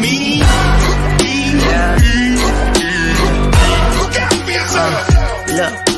My enemy. Look out for yourself. Look,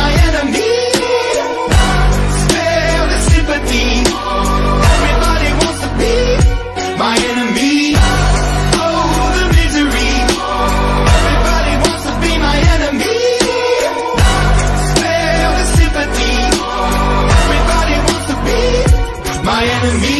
my enemy Spare the sympathy Everybody wants to be my enemy Oh, the misery Everybody wants to be my enemy Spare the sympathy Everybody wants to be my enemy.